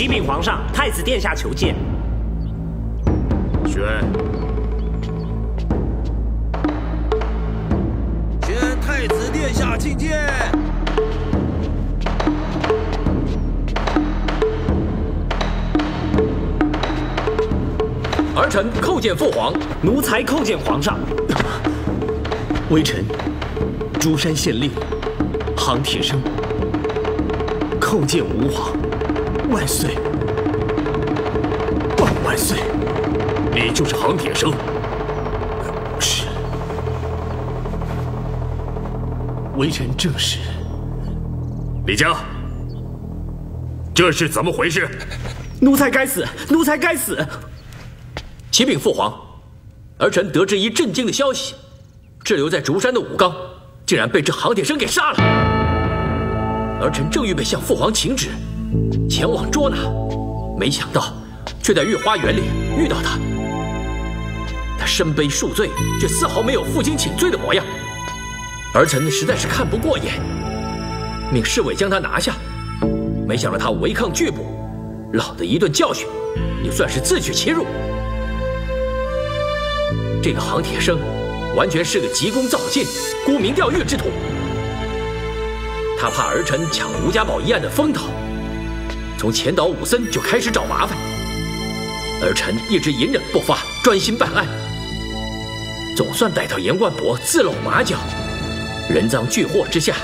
启禀皇上，太子殿下求见。宣，宣太子殿下觐见。儿臣叩见父皇，奴才叩见皇上。微臣，珠山县令杭铁生，叩见吾皇，万岁，万万岁！你就是杭铁生？是。微臣正是。李家，这是怎么回事？奴才该死，奴才该死！启禀父皇，儿臣得知一震惊的消息：滞留在竹山的武刚，竟然被这杭铁生给杀了。儿臣正预备向父皇请旨，前往捉拿，没想到却在御花园里遇到他。他身背数罪，却丝毫没有负荆请罪的模样。儿臣实在是看不过眼，命侍卫将他拿下。没想到他违抗拒捕，老的一顿教训，也算是自取其辱。这个杭铁生，完全是个急功造进、沽名钓誉之徒。他怕儿臣抢吴家堡一案的风头，从前岛武森就开始找麻烦。儿臣一直隐忍不发，专心办案，总算逮到严冠伯自露马脚。人赃俱获之下，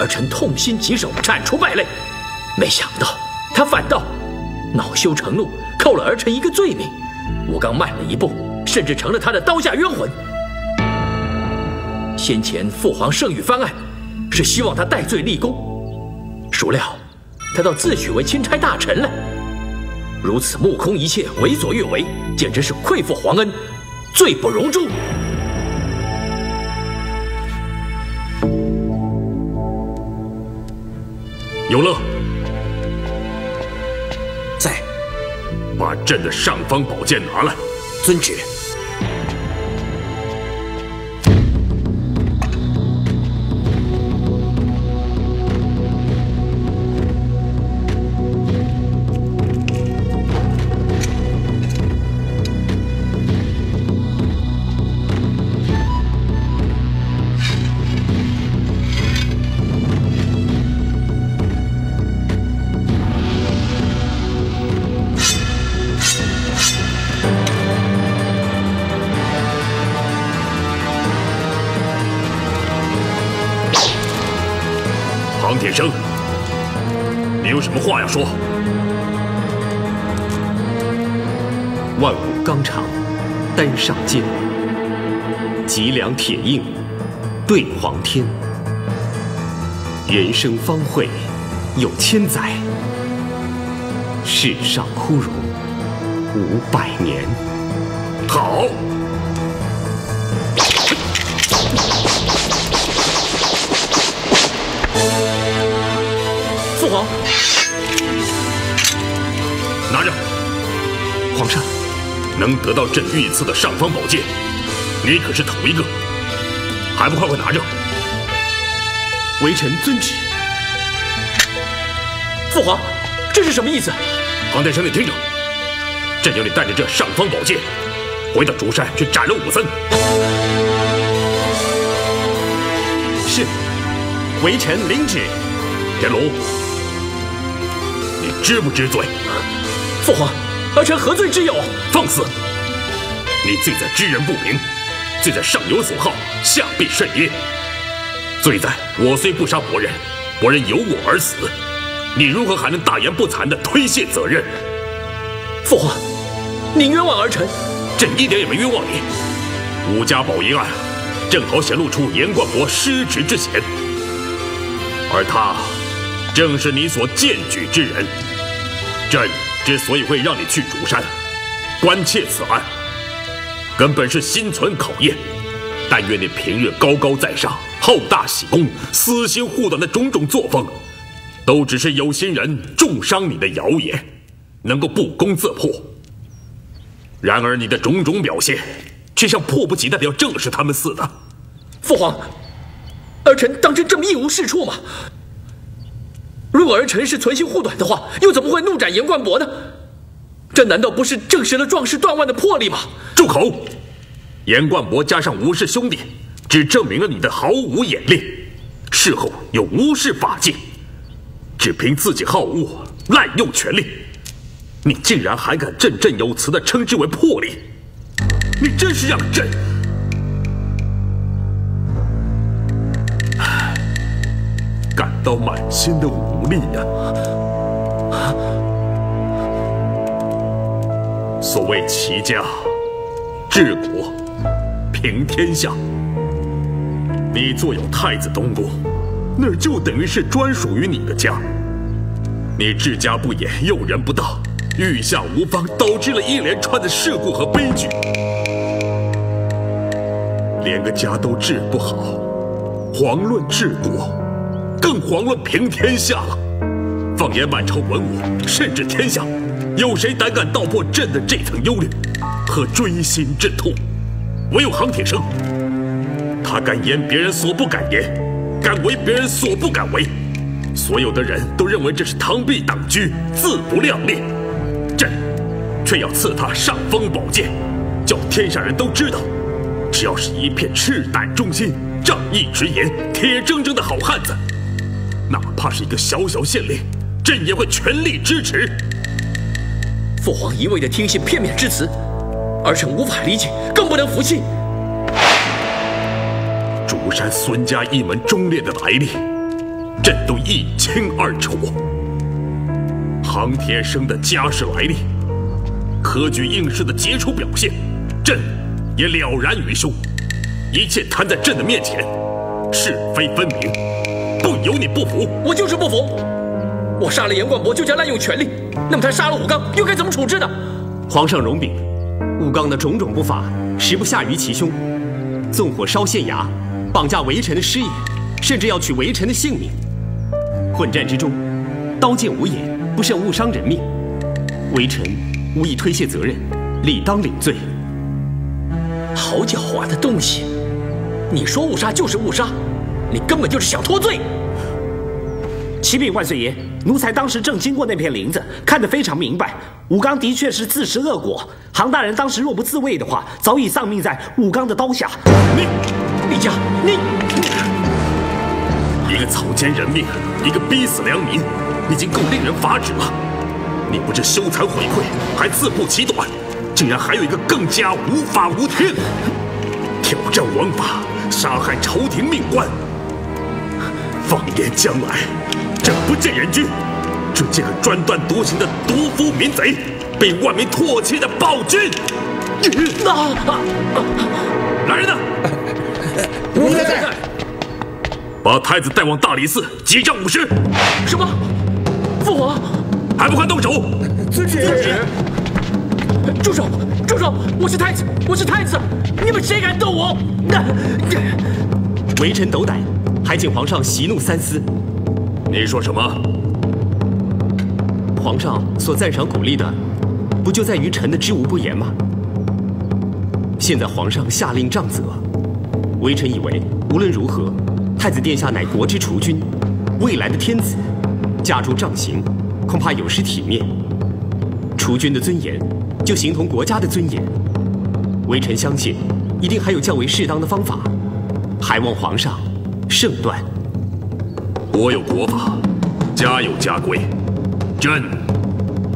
儿臣痛心疾首，铲除败类。没想到他反倒恼羞成怒，扣了儿臣一个罪名。武刚慢了一步。甚至成了他的刀下冤魂。先前父皇圣谕翻案，是希望他戴罪立功，孰料他倒自诩为钦差大臣了。如此目空一切、为所欲为，简直是愧负皇恩，罪不容诛。有乐，在，把朕的尚方宝剑拿来。遵旨。梁铁印，对黄天。人生方会有千载，世上枯荣五百年。好。父皇，拿着。皇上，能得到朕御赐的尚方宝剑，你可是头一个，还不快快拿着！微臣遵旨。父皇，这是什么意思？杭铁生，你听着，朕要你带着这尚方宝剑，回到竹山去斩了武僧。是，微臣领旨。田龙，你知不知罪？父皇，儿臣何罪之有？放肆！你罪在知人不明，罪在上有所好，下必甚焉。罪在我虽不杀伯仁，伯仁由我而死，你如何还能大言不惭地推卸责任？父皇，您冤枉儿臣，朕一点也没冤枉你。吴家堡一案，正好显露出严冠伯失职之嫌，而他。正是你所荐举之人。朕之所以会让你去竹山，关切此案，根本是心存考验。但愿你平日高高在上、好大喜功、私心护短的种种作风，都只是有心人重伤你的谣言，能够不攻自破。然而你的种种表现，却像迫不及待的要正视他们似的。父皇，儿臣当真这么一无是处吗？如果儿臣是存心护短的话，又怎么会怒斩严冠博呢？这难道不是证实了壮士断腕的魄力吗？住口！严冠博加上吴氏兄弟，只证明了你的毫无眼力，事后又无视法纪，只凭自己好恶，滥用权力，你竟然还敢振振有词的称之为魄力？你真是让朕感到满心的无力呀！所谓齐家治国平天下，你坐有太子东宫，那就等于是专属于你的家。你治家不严，用人不当，御下无方，导致了一连串的事故和悲剧。连个家都治不好，遑论治国，更遑论平天下了。放眼满朝文武，甚至天下，有谁胆敢道破朕的这层忧虑？和锥心之痛？唯有杭铁生，他敢言别人所不敢言，敢为别人所不敢为。所有的人都认为这是螳臂挡车，自不量力。朕却要赐他尚方宝剑，叫天下人都知道。只要是一片赤胆忠心、仗义直言、铁铮铮的好汉子，哪怕是一个小小县令，朕也会全力支持。父皇一味的听信片面之词，儿臣无法理解，更不能服气。竹山孙家一门忠烈的来历，朕都一清二楚。杭天生的家世来历，科举应试的杰出表现，朕。也了然于胸，一切摊在朕的面前，是非分明，不由你不服。我就是不服。我杀了严冠博就叫滥用权力，那么他杀了武刚又该怎么处置呢？皇上容禀，武刚的种种不法，实不下于其凶，纵火烧县衙，绑架微臣的师爷，甚至要取微臣的性命。混战之中，刀剑无眼，不慎误伤人命，微臣无意推卸责任，理当领罪。好狡猾的东西！你说误杀就是误杀，你根本就是想脱罪。启禀万岁爷，奴才当时正经过那片林子，看得非常明白。武刚的确是自食恶果，杭大人当时若不自卫的话，早已丧命在武刚的刀下。你，李家，你，一个草菅人命，一个逼死良民，已经够令人发指了。你不知羞惭悔愧，还自曝其短。竟然还有一个更加无法无天，挑战王法，杀害朝廷命官。放眼将来，朕不见人君，只见个专断独行的毒夫民贼，被万民唾弃的暴君。来人呐！奴才在。把太子带往大理寺祭杖五十。什么？父皇还不快动手！遵旨。住手！住手！我是太子，我是太子，你们谁敢动我？微臣斗胆，还请皇上息怒三思。你说什么？皇上所赞赏鼓励的，不就在于臣的知无不言吗？现在皇上下令杖责，微臣以为无论如何，太子殿下乃国之储君，未来的天子，加诸杖刑，恐怕有失体面。储君的尊严。就形同国家的尊严，微臣相信，一定还有较为适当的方法，还望皇上圣断。国有国法，家有家规，朕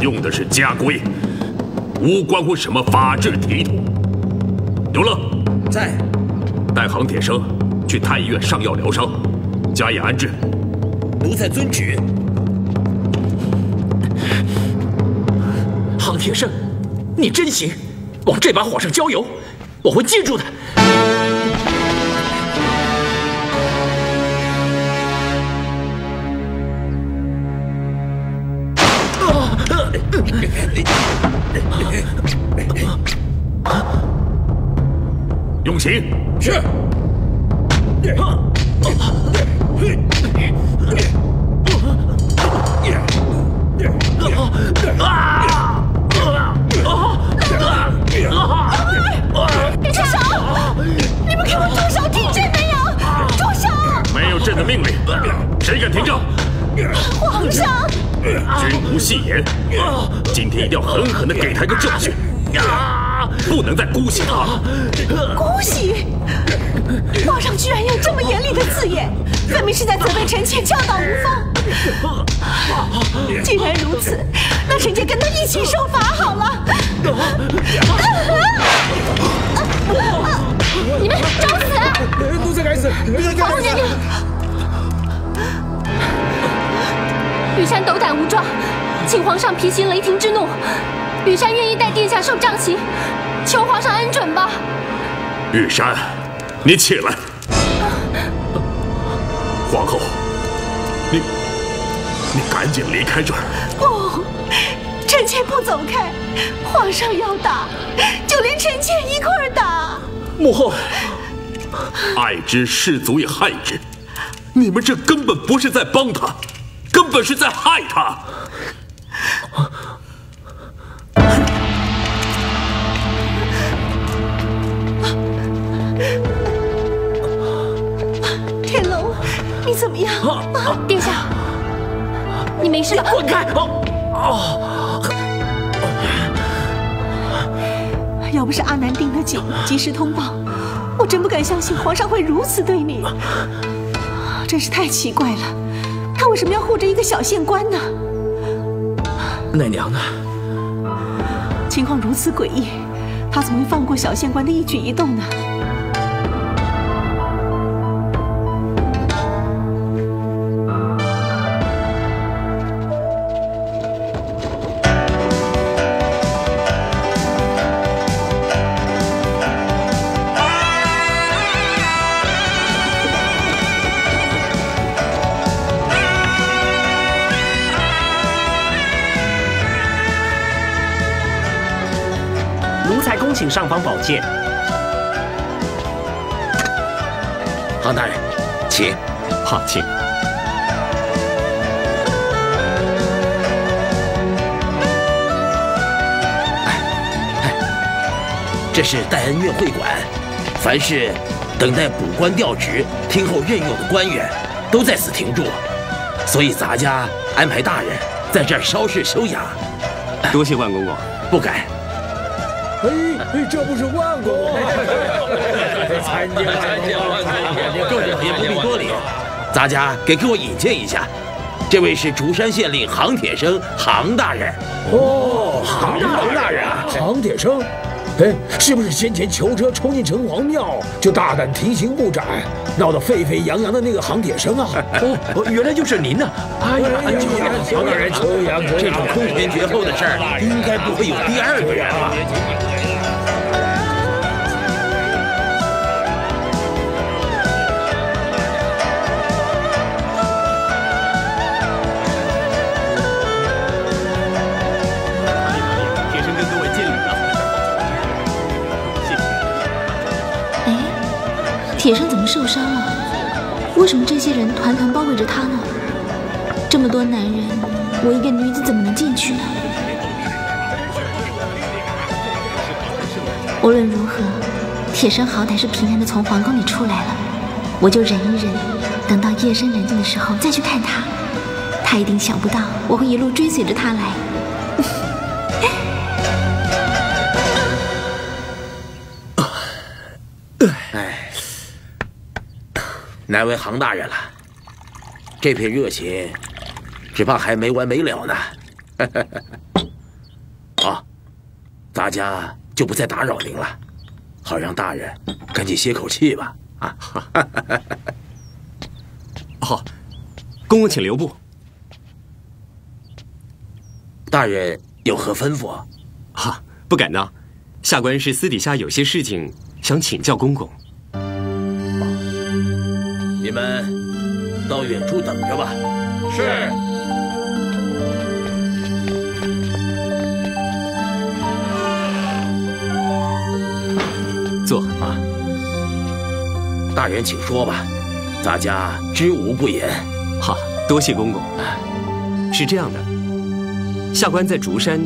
用的是家规，无关乎什么法治体统。刘乐，在，带杭铁生去太医院上药疗伤，加以安置。奴才遵旨。杭铁生。你真行，往这把火上浇油，我会记住的。用刑。是。皇上，君无戏言，今天一定要狠狠的给他一个教训，不能再姑息他。姑息！皇上居然用这么严厉的字眼，分明是在责备臣妾教导无方。既然如此，那臣妾跟他一起受罚好了。你们找死！啊！奴才该死！皇后娘娘，羽山斗胆无状，请皇上平息雷霆之怒。羽山愿意代殿下受杖刑，求皇上恩准吧。玉山，你起来。皇后，你你赶紧离开这儿。不，臣妾不走开。皇上要打，就连臣妾一块儿打。母后，爱之士足以害之，你们这根本不是在帮他，根本是在害他。你怎么样？殿下，你没事吧？滚开！要不是阿南盯得紧及时通报，我真不敢相信皇上会如此对你。真是太奇怪了，他为什么要护着一个小县官呢？奶娘呢？情况如此诡异，他怎么会放过小县官的一举一动呢？上方宝剑。唐大人，请。好请。这是戴恩院会馆，凡是等待补官调职、听候任用的官员，都在此停住。所以咱家安排大人在这儿稍事休养。多谢万公公。不敢。哎，这不是万公公？参见参见万公公，也不必多礼。咱家给给我引荐一下，这位是竹山县令杭铁生，杭大人。哦，杭大人啊，杭铁生。哎，是不是先前囚车冲进城隍庙，就大胆提刑不斩，闹得沸沸扬扬的那个杭铁生啊？哦，原来就是您呐！哎呀，求大人，求杨。这种空前绝后的事儿，应该不会有第二个人吧？铁生怎么受伤了？为什么这些人团团包围着他呢？这么多男人，我一个女子怎么能进去呢？无论如何，铁生好歹是平安的从皇宫里出来了，我就忍一忍，等到夜深人静的时候再去看他。他一定想不到我会一路追随着他来。难为杭大人了，这片热情，只怕还没完没了呢。好，大家就不再打扰您了，好让大人赶紧歇口气吧。啊，好，公公请留步。大人有何吩咐？哈，不敢当，下官是私底下有些事情想请教公公。你们到远处等着吧。是。坐啊。大人请说吧，咱家知无不言。好，多谢公公。是这样的，下官在竹山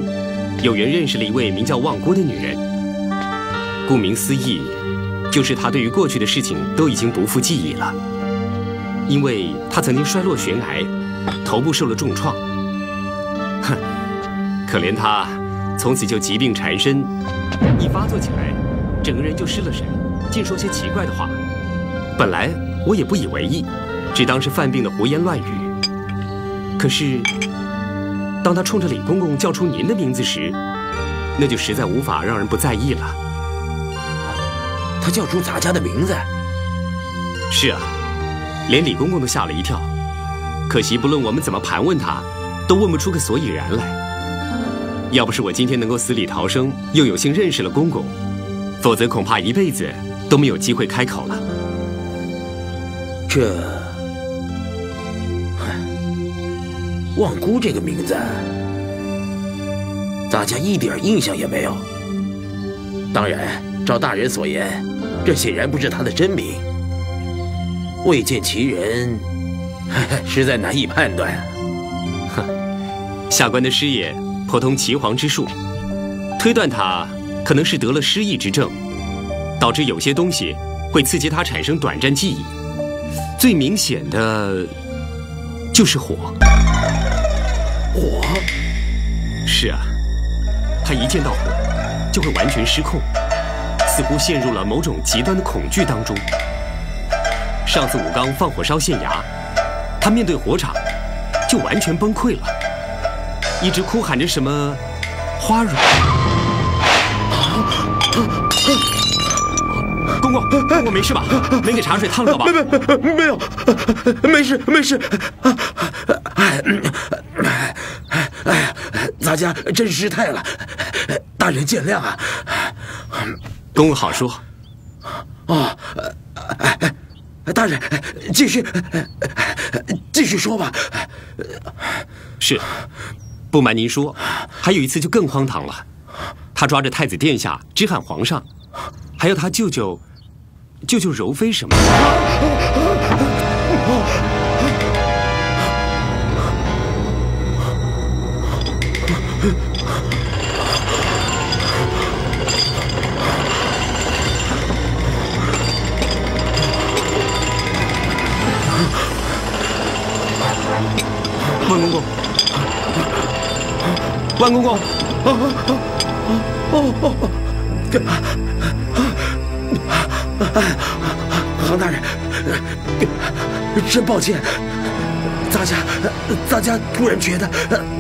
有缘认识了一位名叫望郭的女人。顾名思义，就是她对于过去的事情都已经不复记忆了。因为他曾经摔落悬崖，头部受了重创。哼，可怜他，从此就疾病缠身，一发作起来，整个人就失了神，竟说些奇怪的话。本来我也不以为意，只当是犯病的胡言乱语。可是，当他冲着李公公叫出您的名字时，那就实在无法让人不在意了。他叫出咱家的名字？是啊，连李公公都吓了一跳。可惜，不论我们怎么盘问他，都问不出个所以然来。要不是我今天能够死里逃生，又有幸认识了公公，否则恐怕一辈子都没有机会开口了。这望姑这个名字，大家一点印象也没有。当然，照大人所言，这显然不是他的真名。未见其人，实在难以判断。哼，下官的师爷颇通岐黄之术，推断他可能是得了失忆之症，导致有些东西会刺激他产生短暂记忆。最明显的，就是火。火？是啊，他一见到火，就会完全失控，似乎陷入了某种极端的恐惧当中。上次武刚放火烧县衙，他面对火场，就完全崩溃了，一直哭喊着什么“花蕊”。公公，公公没事吧？没给茶水烫着吧？没没没有，没事没事。哎哎，咱家真失态了，大人见谅啊。公公好说。哦，大人继续继续说吧。是，不瞒您说，还有一次就更荒唐了。他抓着太子殿下直喊皇上，还要他舅舅。舅舅柔妃什么？的万公公，哦哦哦哦！杭大人，真抱歉，咱家咱家突然觉得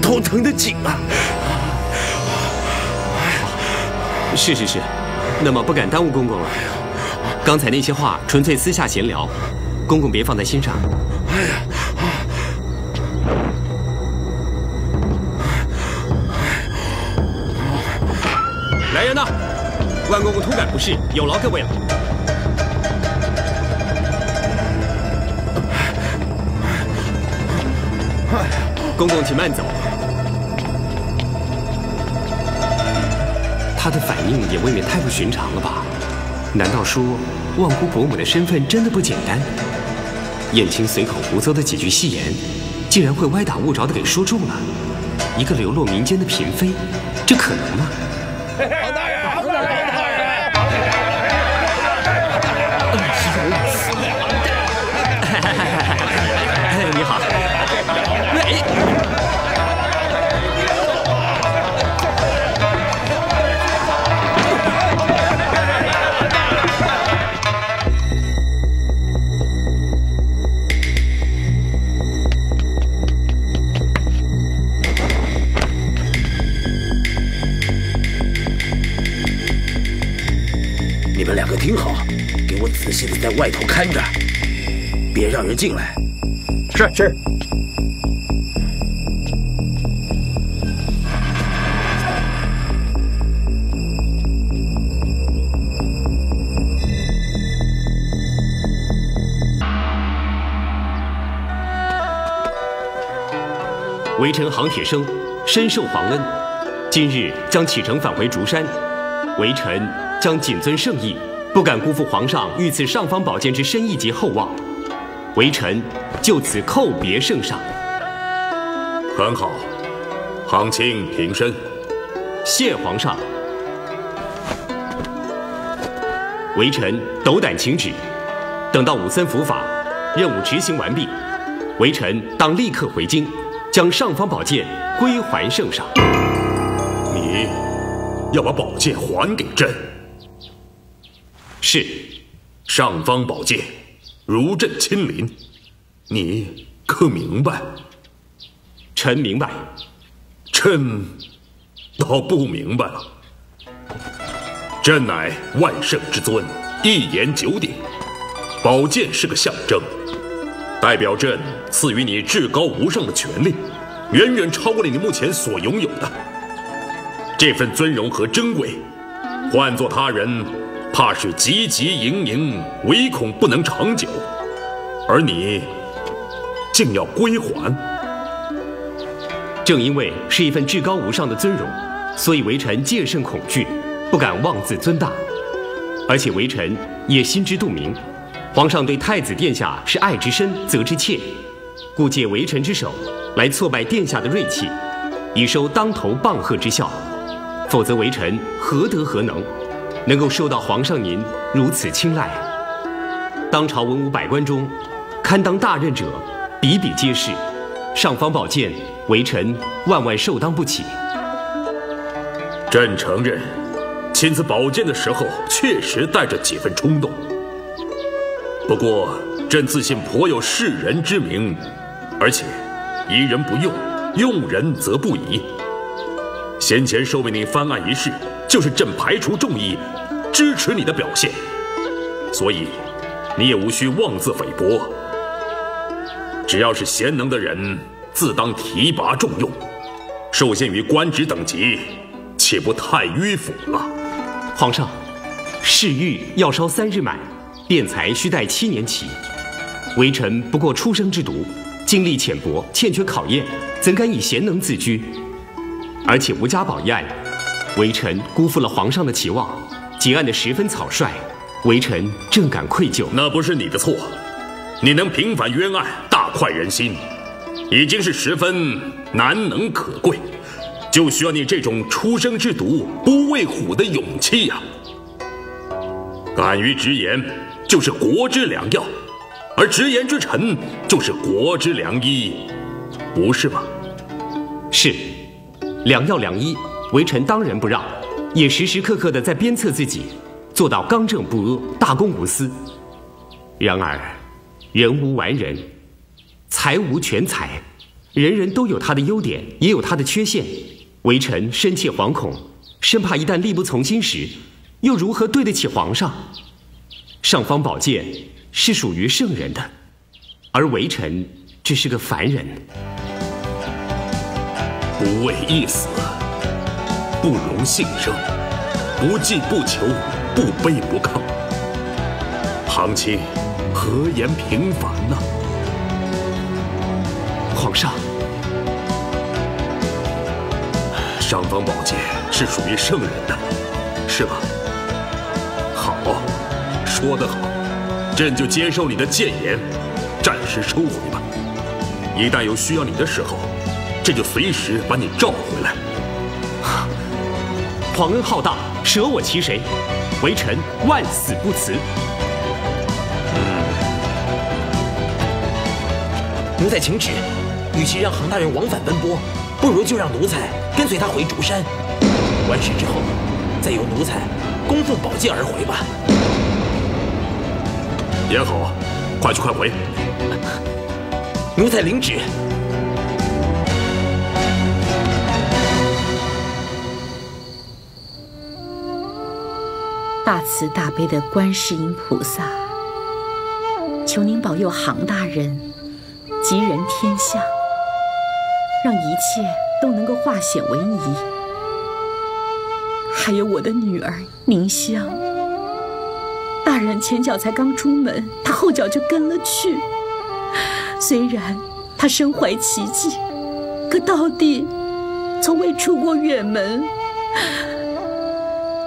头疼的紧啊！是是是，那么不敢耽误公公了。刚才那些话纯粹私下闲聊，公公别放在心上。哎呀！万公公突感不适，有劳各位了。公公，请慢走。他的反应也未免太不寻常了吧？难道说望姑伯母的身份真的不简单？燕青随口胡诌的几句戏言，竟然会歪打误着的给说中了。一个流落民间的嫔妃，这可能吗？给我仔细的在外头看着，别让人进来。是是。微臣杭铁生深受皇恩，今日将启程返回竹山，微臣将谨遵圣意。不敢辜负皇上御赐尚方宝剑之深意及厚望，微臣就此叩别圣上。很好，杭卿平身。谢皇上。微臣斗胆请旨，等到武森伏法，任务执行完毕，微臣当立刻回京，将尚方宝剑归还圣上。你要把宝剑还给朕？是。尚方宝剑，如朕亲临，你可明白？臣明白。朕倒不明白了。朕乃万圣之尊，一言九鼎。宝剑是个象征，代表朕赐予你至高无上的权力，远远超过了你目前所拥有的。这份尊荣和珍贵，换做他人，怕是汲汲营营，唯恐不能长久。而你，竟要归还。正因为是一份至高无上的尊荣，所以微臣戒慎恐惧，不敢妄自尊大。而且微臣也心知肚明。皇上对太子殿下是爱之深，责之切，故借微臣之手来挫败殿下的锐气，以收当头棒喝之效。否则微臣何德何能，能够受到皇上您如此青睐？当朝文武百官中，堪当大任者比比皆是，尚方宝剑，微臣万万受当不起。朕承认，亲自宝剑的时候，确实带着几分冲动。不过，朕自信颇有世人之名，而且疑人不用，用人则不疑。先前授命你翻案一事，就是朕排除众议，支持你的表现，所以你也无需妄自菲薄。只要是贤能的人，自当提拔重用，受限于官职等级，岂不太迂腐了。皇上，侍御要烧三日满。辩才需待七年起，微臣不过出生之犊，经历浅薄，欠缺考验，怎敢以贤能自居？而且吴家宝一案，微臣辜负了皇上的期望，结案的十分草率，微臣正感愧疚。那不是你的错，你能平反冤案，大快人心，已经是十分难能可贵，就需要你这种初生之犊不畏虎的勇气呀！敢于直言。就是国之良药，而直言之臣就是国之良医，不是吗？是，良药良医，微臣当仁不让，也时时刻刻的在鞭策自己，做到刚正不阿，大公无私。然而，人无完人，才无全才，人人都有他的优点，也有他的缺陷。微臣深切惶恐，生怕一旦力不从心时，又如何对得起皇上？尚方宝剑是属于圣人的，而微臣只是个凡人。不为一死，不容幸生；不计不求，不卑不亢。行卿何言平凡呢？皇上，尚方宝剑是属于圣人的，是吧？好说得好，朕就接受你的谏言，暂时收回吧。一旦有需要你的时候，朕就随时把你召回来。皇恩浩荡，舍我其谁？微臣万死不辞。奴才请旨，与其让杭大人往返奔波，不如就让奴才跟随他回竹山。完事之后，再由奴才供奉宝剑而回吧。也好，快去快回。奴才领旨。大慈大悲的观世音菩萨，求您保佑杭大人吉人天下，让一切都能够化险为夷。还有我的女儿宁香。大人前脚才刚出门，他后脚就跟了去。虽然他身怀奇技，可到底从未出过远门，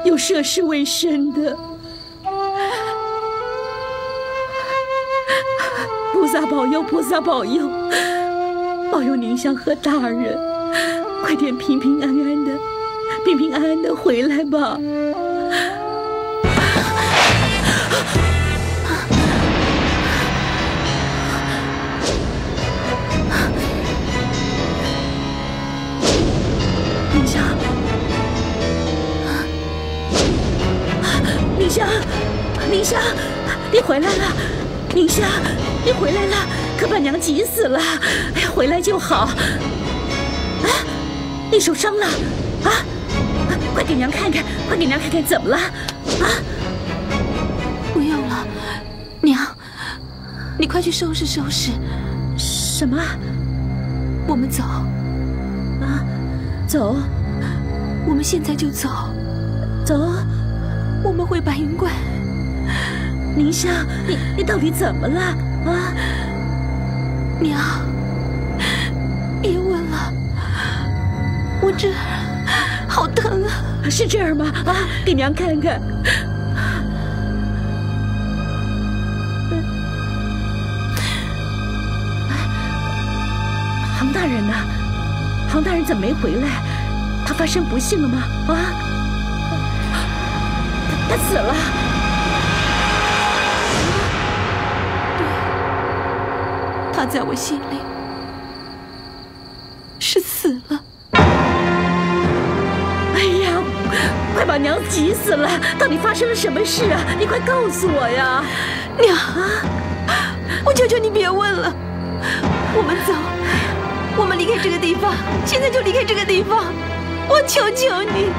有涉世未深的。菩萨保佑，菩萨保佑，保佑宁香和大人快点平平安安的、平平安安的回来吧。香，你回来了！宁香，你回来了！可把娘急死了！哎呀，回来就好。啊，你受伤了？啊，快给娘看看，快给娘看看怎么了？啊，不用了，娘，你快去收拾收拾。什么？我们走。啊，走？我们现在就走。走？我们回白云观。宁香，你你到底怎么了？啊，娘，别问了，我这好疼啊！是这样吗？啊，给娘看看。杭大人呢？杭大人怎么没回来？他发生不幸了吗？啊，他他死了。在我心里是死了。哎呀，快把娘急死了！到底发生了什么事啊？你快告诉我呀！娘啊，我求求你别问了，我们走，我们离开这个地方，现在就离开这个地方，我求求你。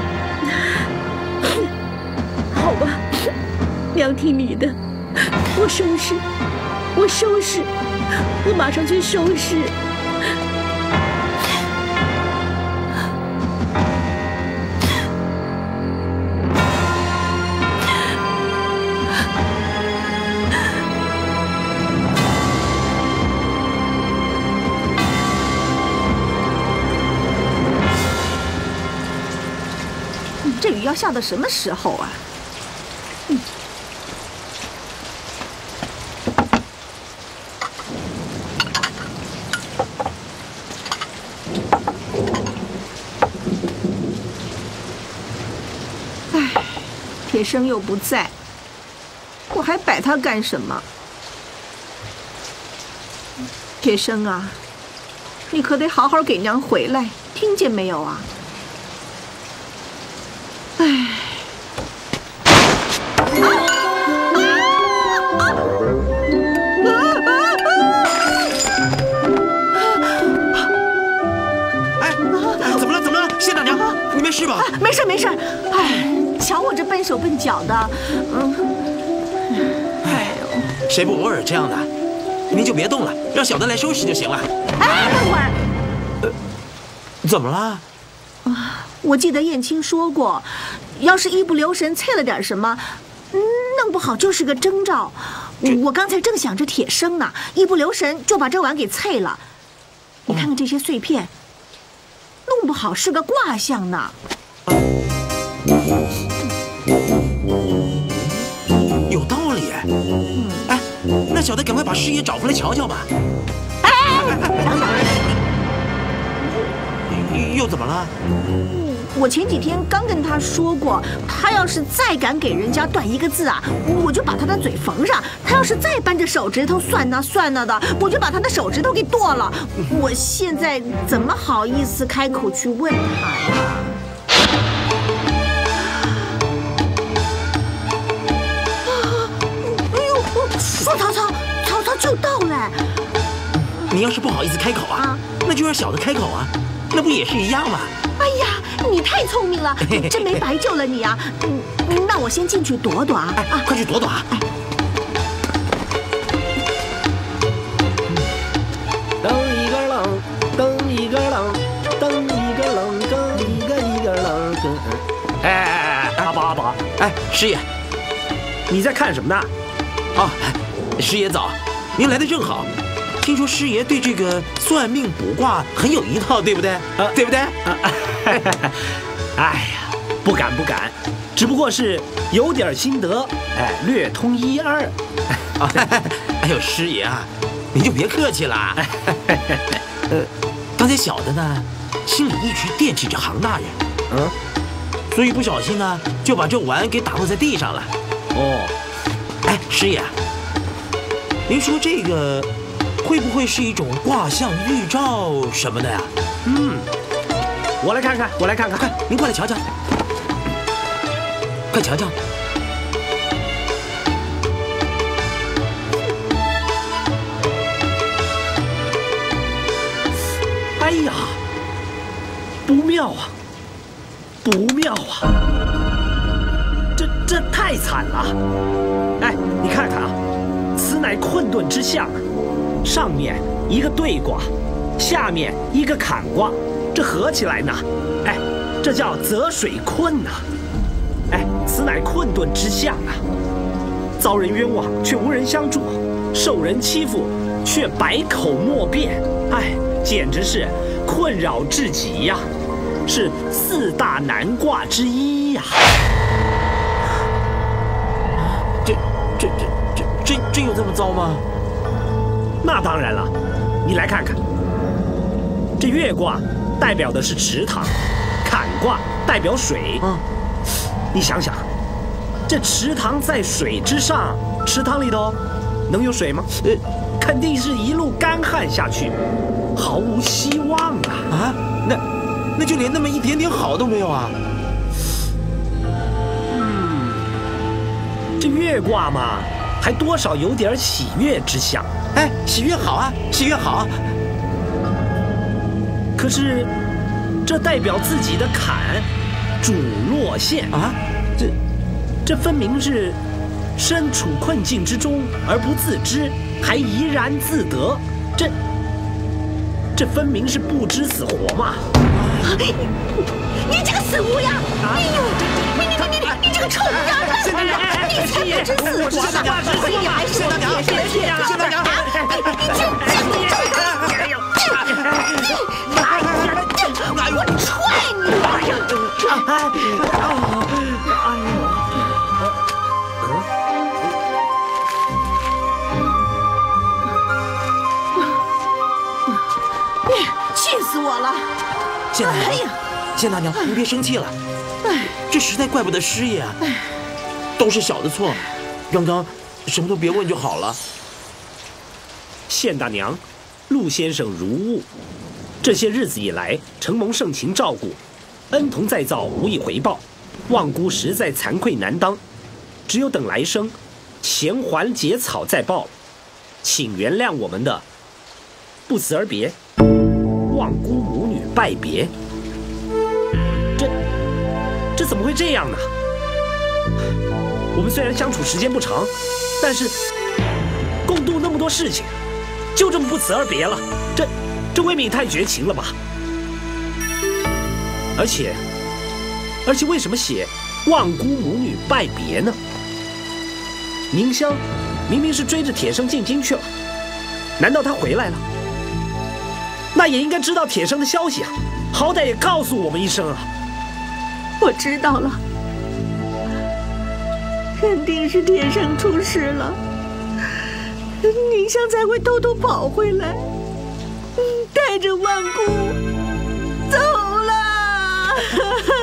好吧，娘听你的，我收拾，我收拾。我马上去收拾。这雨要下到什么时候啊？铁生又不在，我还摆他干什么？铁生啊，你可得好好给娘回来，听见没有啊？哎。哎，怎么了？怎么了？谢大娘，你没事吧？没事，没事。哎。瞧我这笨手笨脚的，嗯，哎呦，谁不偶尔这样的？您就别动了，让小的来收拾就行了。哎，等会儿，呃，怎么了？啊，我记得燕青说过，要是一不留神碎了点什么，弄不好就是个征兆。我刚才正想着铁生呢，一不留神就把这碗给碎了。你看看这些碎片，弄不好是个卦象呢。有那小的赶快把师爷找回来瞧瞧吧。哎，等等，又怎么了？我前几天刚跟他说过，他要是再敢给人家断一个字啊，我就把他的嘴缝上；他要是再扳着手指头算呐算呐的，我就把他的手指头给剁了。我现在怎么好意思开口去问他呀？你要是不好意思开口啊，那就让小的开口啊，那不也是一样吗？哎呀，你太聪明了，真没白救了你啊！嗯那我先进去躲躲啊！啊，快去躲躲啊！噔一个冷，等一个冷，等一个冷，等一个一个冷。哎哎哎哎，阿宝阿宝，哎，师爷，你在看什么呢？啊。师爷早，您来的正好。听说师爷对这个算命卜卦很有一套，对不对？啊，对不对？哎呀，不敢不敢，只不过是有点心得，哎，略通一二。哎呦，师爷啊，您就别客气了。呃，刚才小的呢，心里一直惦记着杭大人，嗯，所以不小心呢，就把这碗给打落在地上了。哦，哎，师爷。您说这个会不会是一种卦象预兆什么的呀？嗯，我来看看，我来看看，快，您过来瞧瞧，快瞧瞧。哎呀，不妙啊，不妙啊！这这太惨了！哎，你看看啊，此乃困顿之象。上面一个兑卦，下面一个坎卦，这合起来呢，哎，这叫泽水困呐！哎，此乃困顿之象啊！遭人冤枉却无人相助，受人欺负却百口莫辩，哎，简直是困扰至极呀！是四大难卦之一呀！这、这、这、这、这、这有这么糟吗？那当然了，你来看看，这月卦代表的是池塘，坎卦代表水。嗯，你想想。这池塘在水之上，池塘里头能有水吗？呃，肯定是一路干旱下去，毫无希望啊！啊，那那就连那么一点点好都没有啊！嗯，这月卦嘛，还多少有点喜悦之象。哎，喜悦好啊，喜悦好。可是，这代表自己的坎主落陷啊，这。这分明是身处困境之中而不自知，还怡然自得。这这分明是不知死活嘛！你这个死乌鸦！哎呦，你你你你你这个臭乌鸦！你才不知死活呢！你还是我铁生的铁子！你就就就哎呦！哎呀！我踹你！哎呦！死我了！谢大娘，谢大娘，您别生气了。哎，这实在怪不得师爷啊，都是小的错，刚刚什么都别问就好了。县大娘，陆先生如晤，这些日子以来承蒙盛情照顾，恩同再造无以回报，望姑实在惭愧难当，只有等来生衔环结草再报，请原谅我们的不辞而别。望姑母女拜别，这这怎么会这样呢？我们虽然相处时间不长，但是共度那么多事情，就这么不辞而别了，这这未免太绝情了吧？而且而且，为什么写望姑母女拜别呢？宁香明明是追着铁生进京去了，难道他回来了？那也应该知道铁生的消息啊，好歹也告诉我们一声啊。我知道了，肯定是铁生出事了，宁香才会偷偷跑回来，带着万姑走了。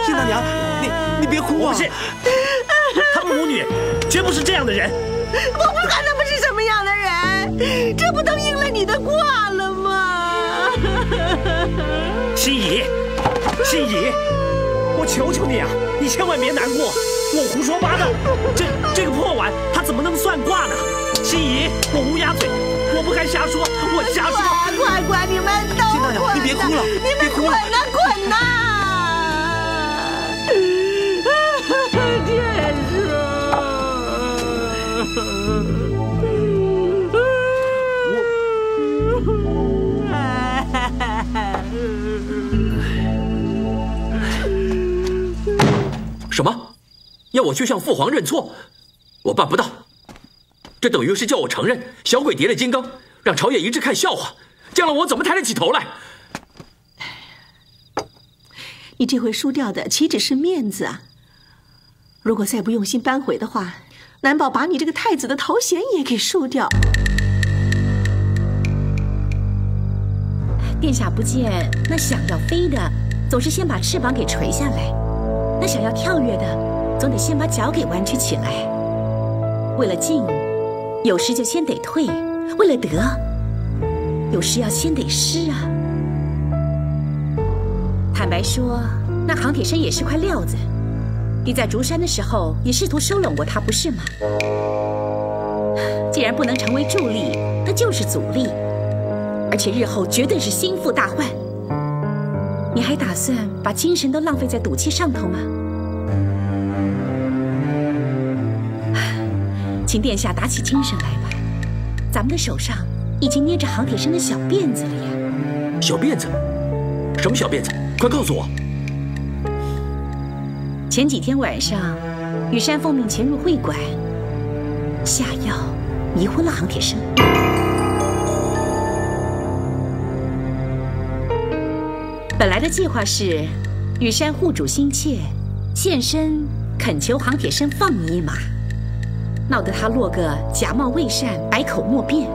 谢大娘，你你别哭啊！他们母女绝不是这样的人。我不管他们是什么样的人，这不都应了你的卦了吗？心怡，心怡，我求求你啊，你千万别难过，我胡说八道，这这个破碗它怎么能算卦呢？心怡，我乌鸦嘴，我不该瞎说，我瞎说。快快，你们都滚！你别哭了，你们滚呐滚呐！什么？要我去向父皇认错？我办不到。这等于是叫我承认小鬼叠了金刚，让朝野一致看笑话。将来我怎么抬得起头来？你这回输掉的岂止是面子啊？如果再不用心扳回的话，难保把你这个太子的头衔也给输掉。殿下不见，那想要飞的，总是先把翅膀给垂下来。那想要跳跃的，总得先把脚给弯曲起来。为了进，有时就先得退；为了得，有时要先得失啊。坦白说，那杭铁生也是块料子。你在竹山的时候也试图收拢过他，不是吗？既然不能成为助力，那就是阻力，而且日后绝对是心腹大患。还打算把精神都浪费在赌气上头吗？请殿下打起精神来吧，咱们的手上已经捏着杭铁生的小辫子了呀。小辫子？什么小辫子？快告诉我！前几天晚上，雨山奉命潜入会馆，下药迷昏了杭铁生。本来的计划是，雨山护主心切，现身恳求杭铁生放你一马，闹得他落个假冒伪善，百口莫辩。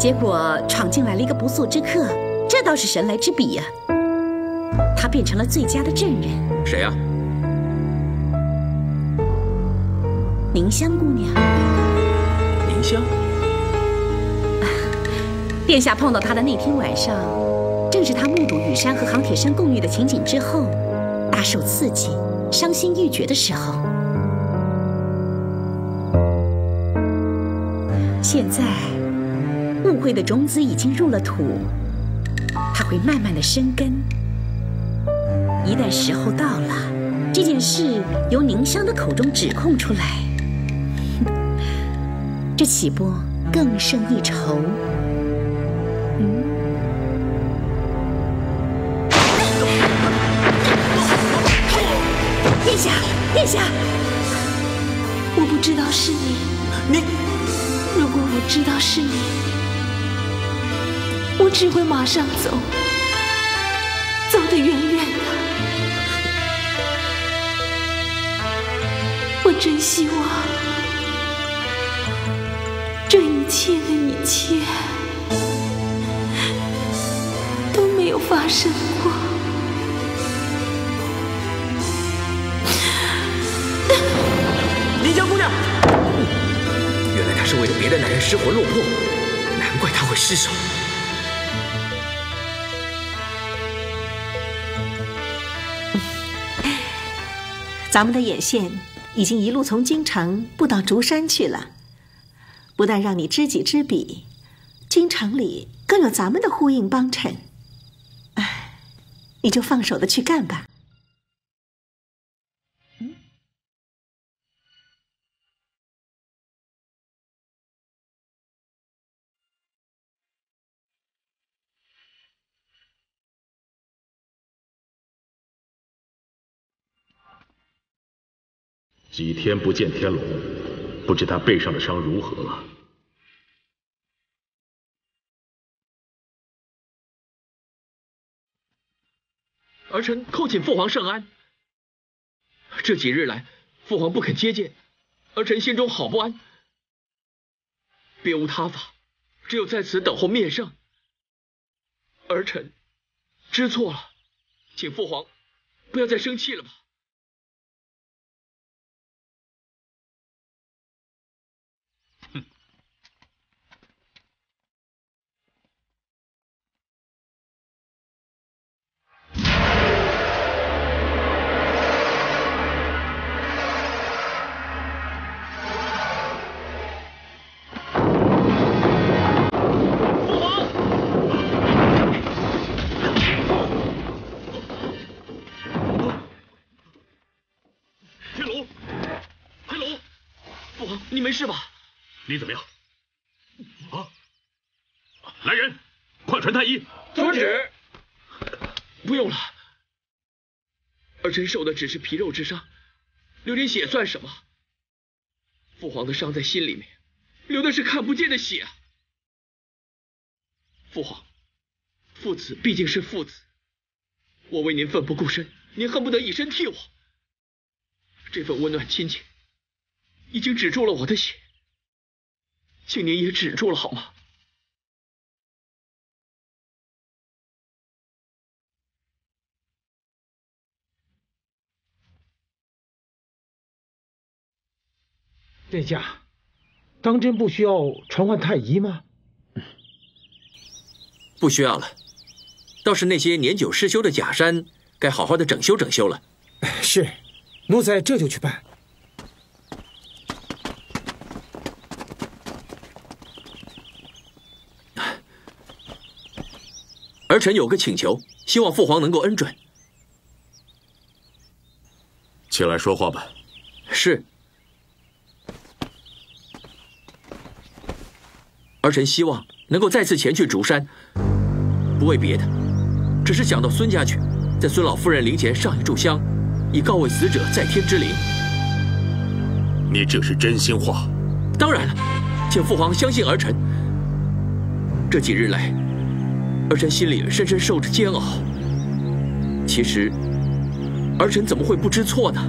结果闯进来了一个不速之客，这倒是神来之笔呀！他变成了最佳的证人。谁呀？凝香姑娘。凝香。殿下碰到她的那天晚上。正是他目睹雨山和杭铁山共浴的情景之后，大受刺激、伤心欲绝的时候。现在，误会的种子已经入了土，它会慢慢的生根。一旦时候到了，这件事由宁香的口中指控出来，这岂不更胜一筹？下，我不知道是你。你，如果我知道是你，我只会马上走，走得远远的。我真希望这一切的一切都没有发生人失魂落魄，难怪他会失手。咱们的眼线已经一路从京城布到竹山去了，不但让你知己知彼，京城里更有咱们的呼应帮衬。哎，你就放手的去干吧。几天不见天龙，不知他背上的伤如何了。儿臣叩请父皇圣安。这几日来，父皇不肯接见，儿臣心中好不安。别无他法，只有在此等候灭圣。儿臣知错了，请父皇不要再生气了吧。你没事吧？你怎么样？啊！来人，快传太医。遵旨。不用了，儿臣受的只是皮肉之伤，流点血算什么？父皇的伤在心里面，流的是看不见的血啊！父皇，父子毕竟是父子，我为您奋不顾身，您恨不得以身替我。这份温暖亲情。已经止住了我的血，请您也止住了好吗？殿下，当真不需要传唤太医吗？不需要了，倒是那些年久失修的假山，该好好的整修整修了。是，奴才这就去办。儿儿臣有个请求，希望父皇能够恩准。起来说话吧。是。儿臣希望能够再次前去竹山，不为别的，只是想到孙家去，在孙老夫人灵前上一炷香，以告慰死者在天之灵。你这是真心话。当然了，请父皇相信儿臣。这几日来，儿臣心里深深受着煎熬。其实，儿臣怎么会不知错呢？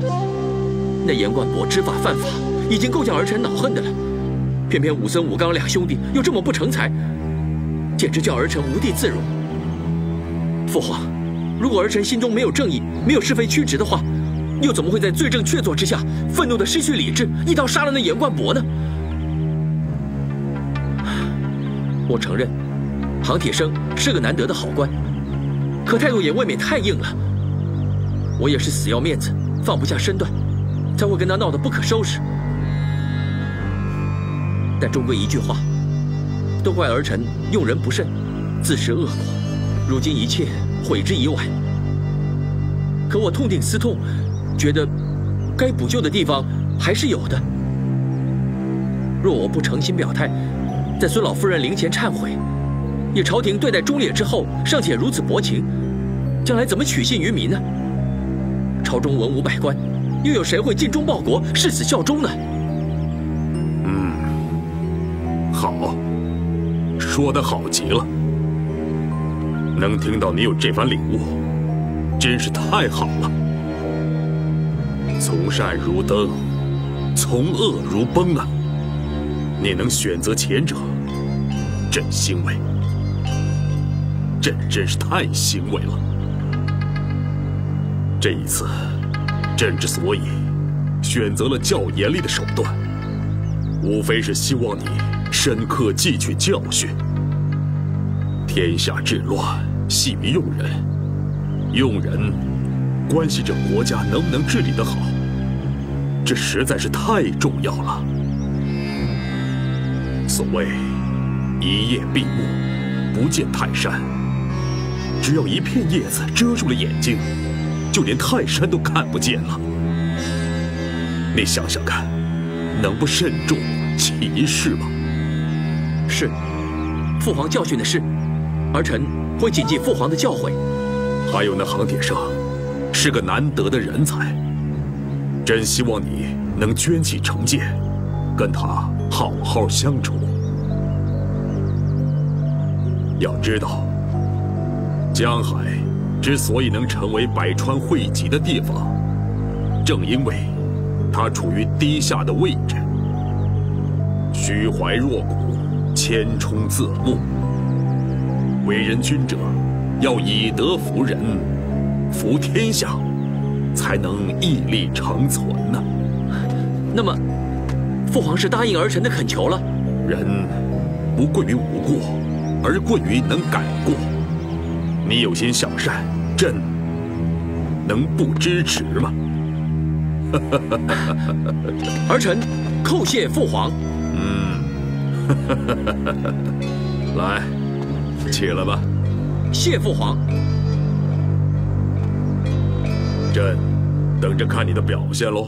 那严冠伯知法犯法，已经够叫儿臣恼恨的了。偏偏武森、武刚两兄弟又这么不成才，简直叫儿臣无地自容。父皇，如果儿臣心中没有正义，没有是非曲直的话，又怎么会在罪证确凿之下，愤怒的失去理智，一刀杀了那严冠伯呢？我承认，唐铁生是个难得的好官，可态度也未免太硬了。我也是死要面子，放不下身段，才会跟他闹得不可收拾。但终归一句话，都怪儿臣用人不慎，自食恶果。如今一切悔之已晚。可我痛定思痛，觉得该补救的地方还是有的。若我不诚心表态，在孙老夫人灵前忏悔，以朝廷对待忠烈之后尚且如此薄情，将来怎么取信于民呢？朝中文武百官，又有谁会尽忠报国、誓死效忠呢？嗯，好，说得好极了。能听到你有这番领悟，真是太好了。从善如登，从恶如崩啊！你能选择前者，朕欣慰。朕真是太欣慰了。这一次，朕之所以选择了较严厉的手段，无非是希望你深刻汲取教训。天下治乱，系于用人，用人关系着国家能不能治理得好，这实在是太重要了。所谓一叶闭目，不见泰山。只要一片叶子遮住了眼睛，就连泰山都看不见了。你想想看，能不慎重其事吗？是，父皇教训的是，儿臣会谨记父皇的教诲。还有那杭铁生，是个难得的人才。真希望你能捐弃成见，跟他好好相处。要知道，江海之所以能成为百川汇集的地方，正因为它处于低下的位置。虚怀若谷，谦冲自牧。为人君者，要以德服人，服天下，才能屹立长存呢。那么，父皇是答应儿臣的恳求了？人不贵于无过，而贵于能改过。你有心向善，朕能不支持吗？儿臣叩谢父皇。嗯，来，起来吧。谢父皇。朕等着看你的表现喽。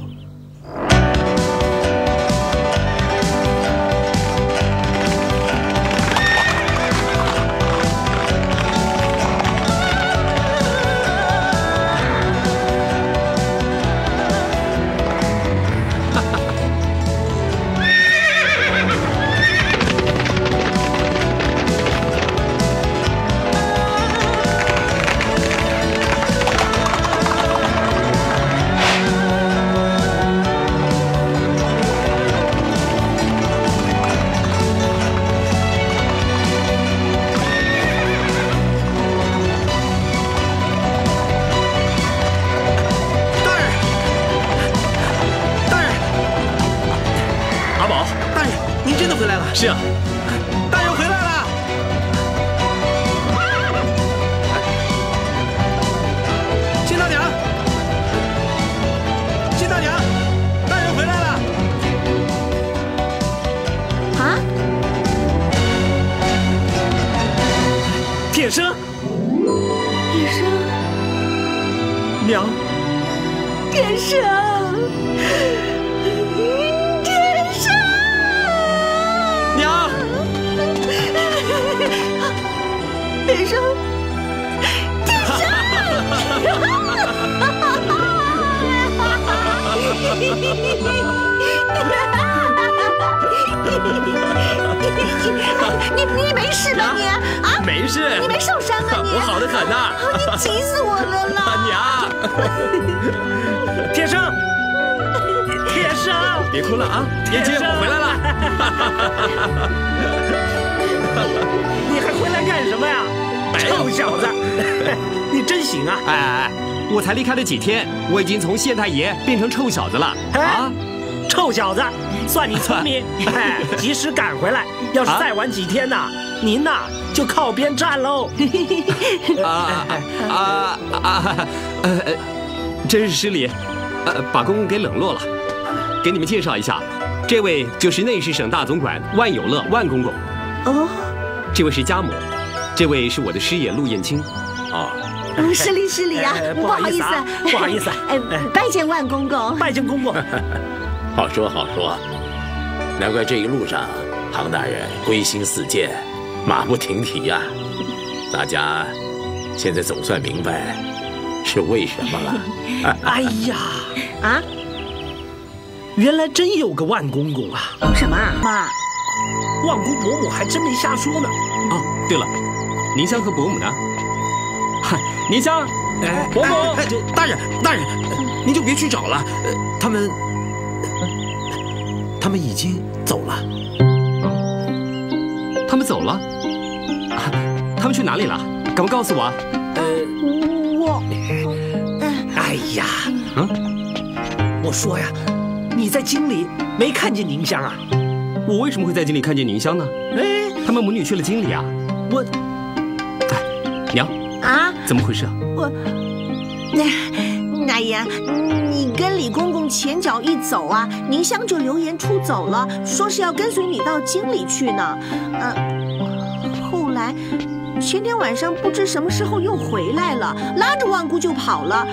你真行啊！哎哎哎，我才离开了几天，我已经从县太爷变成臭小子了啊！臭小子，算你聪明，哎，及时赶回来。要是再晚几天呐，您呐就靠边站喽。啊啊啊！呃，真是失礼，呃，把公公给冷落了。给你们介绍一下，这位就是内侍省大总管万有乐万公公。哦，这位是家母，这位是我的师爷陆燕青。哦，嗯，失礼失礼啊，不好意思，不好意思，哎，拜见万公公，拜见公公。好说好说，难怪这一路上庞大人归心似箭，马不停蹄呀。大家现在总算明白是为什么了。哎呀，啊，原来真有个万公公啊！什么啊，妈？万姑伯母还真没瞎说呢。哦，对了，宁香和伯母呢？哈，宁香，伯母，大人，大人，您就别去找了，他们。他们已经走了，他们走了，他们去哪里了？赶快告诉我。呃，我，哎呀，嗯，我说呀，你在京里没看见宁香啊？我为什么会在京里看见宁香呢？哎，他们母女去了京里啊。我，啊，怎么回事啊？我，那，哎呀。你跟李公公前脚一走啊，宁香就流言出走了，说是要跟随你到京里去呢。呃，后来前天晚上不知什么时候又回来了，拉着万姑就跑了，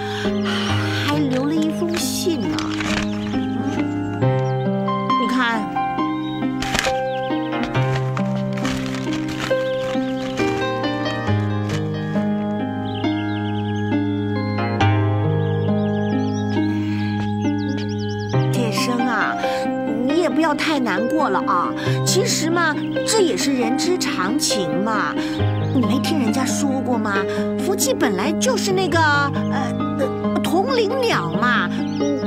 不要太难过了啊！其实嘛，这也是人之常情嘛。你没听人家说过吗？福气本来就是那个呃同林鸟嘛，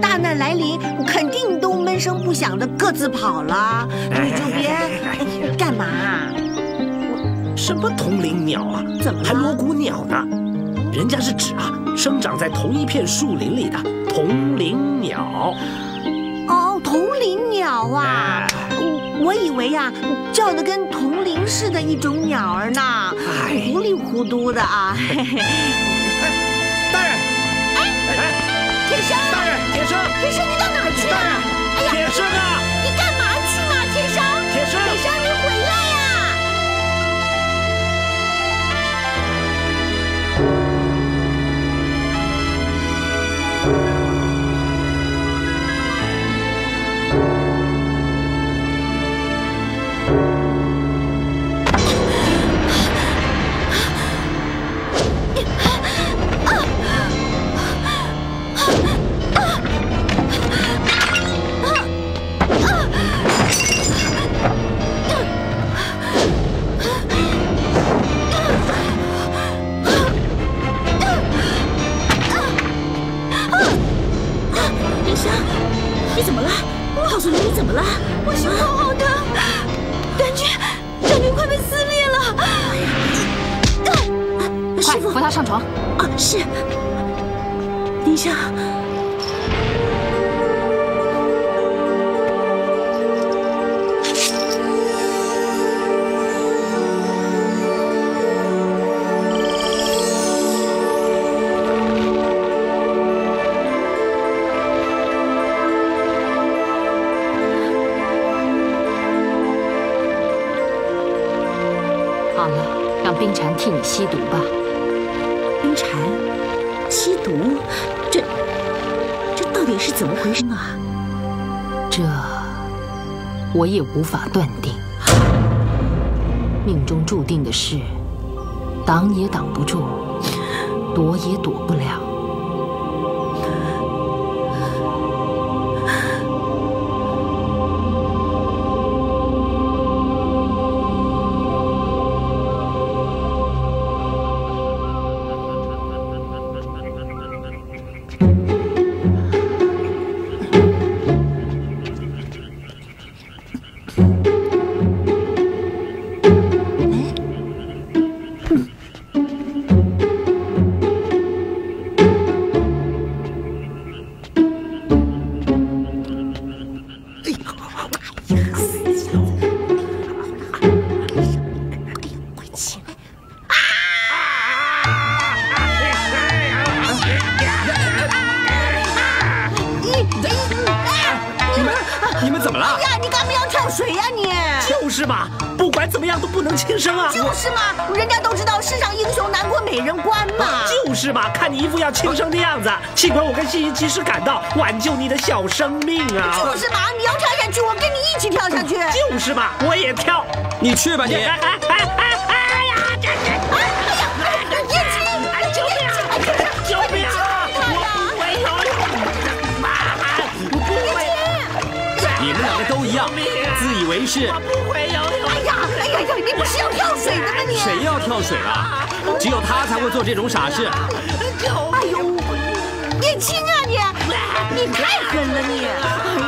大难来临肯定都闷声不响的各自跑了。你就别干嘛？什么同林鸟啊？怎么还锣鼓鸟呢？人家是指啊，生长在同一片树林里的同林鸟。铜铃鸟啊，我我以为呀，叫的跟铜铃似的一种鸟儿呢，糊里糊涂的啊。大人，哎哎，铁生，大人，铁生，铁生，你到哪儿去啊？哎呀，铁生啊，好了，让冰蝉替你吸毒吧。冰蝉，吸毒，这这到底是怎么回事啊？这我也无法断定。命中注定的事，挡也挡不住，躲也躲不了。的小生命啊！就是嘛，你要跳下去，我跟你一起跳下去。就是嘛，我也跳。你去吧你。哎哎哎哎哎呀！这这，哎呀，叶青，救命啊！救命啊！我不会游泳，妈，不会。你们两个都一样，自以为是。我不会游泳。哎呀，哎呀呀，你不是要跳水的吗你？谁要跳水了？只有他才会做这种傻事。你！哎呦。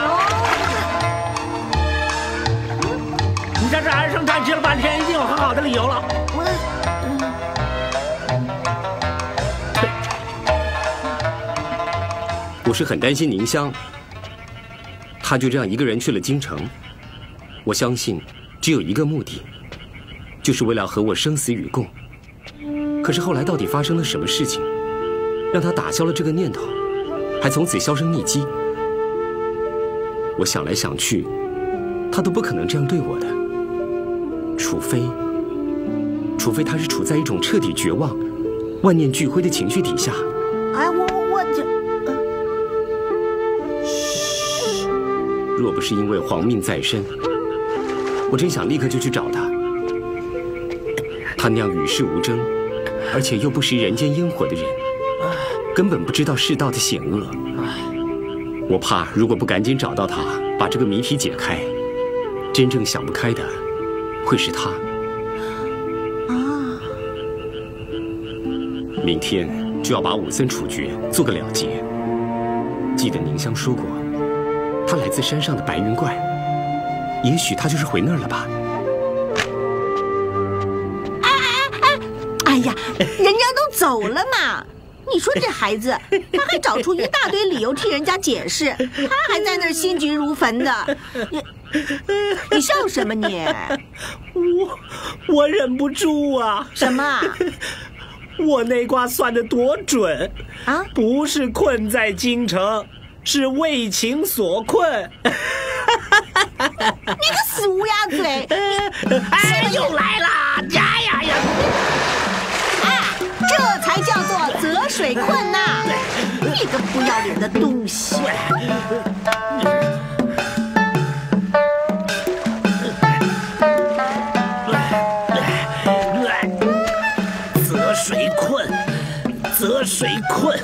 你在这唉声叹气了半天，一定有很好的理由了。我，我是很担心宁香，她就这样一个人去了京城。我相信，只有一个目的，就是为了和我生死与共。可是后来到底发生了什么事情，让他打消了这个念头，还从此销声匿迹？我想来想去，他都不可能这样对我的，除非，除非他是处在一种彻底绝望、万念俱灰的情绪底下。哎，我我我这，若不是因为皇命在身，我真想立刻就去找他。他那样与世无争，而且又不食人间烟火的人，根本不知道世道的险恶。我怕，如果不赶紧找到他，把这个谜题解开，真正想不开的会是他。啊，明天就要把武森处决，做个了结。记得宁香说过，他来自山上的白云观，也许他就是回那儿了吧。哎哎哎哎呀，人家都走了嘛。你说这孩子，他还找出一大堆理由替人家解释，他还在那儿心急如焚的。你你笑什么你？我我忍不住啊！什么？我那卦算的多准啊！不是困在京城，是为情所困。你个死乌鸦嘴！哎，又来了！呀呀呀！叫做泽水困呐！你个不要脸的东西！泽水困，泽水，困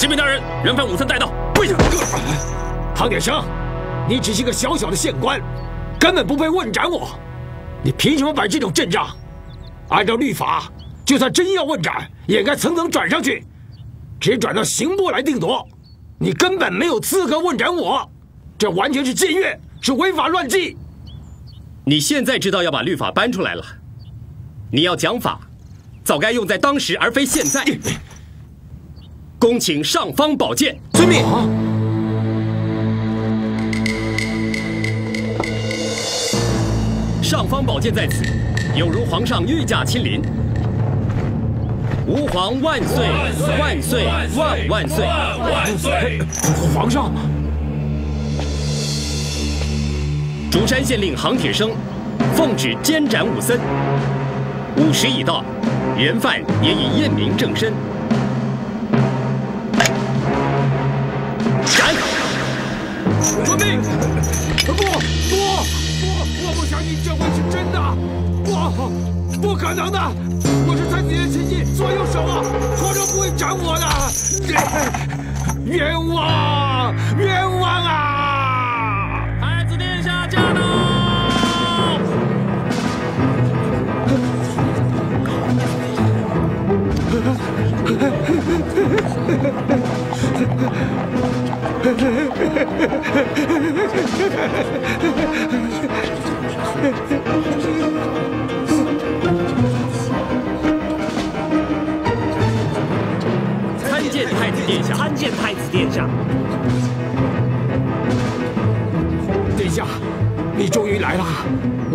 启禀大人，人犯武森带到。跪下！唐铁生，你只是个小小的县官，根本不配问斩我。你凭什么摆这种阵仗？按照律法，就算真要问斩，也该层层转上去，只转到刑部来定夺。你根本没有资格问斩我，这完全是僭越，是违法乱纪。你现在知道要把律法搬出来了，你要讲法，早该用在当时，而非现在。恭请上方宝剑，遵命。上方宝剑在此，有如皇上御驾亲临。吾皇万岁万岁万万岁万岁！皇上，竹山县令杭铁生奉旨监斩武森，午时已到，人犯也已验明正身。遵命！不不不！我不相信这会是真的！不，不可能的！我是太子爷亲信左右手啊，皇上不会斩我的！冤枉！冤枉啊！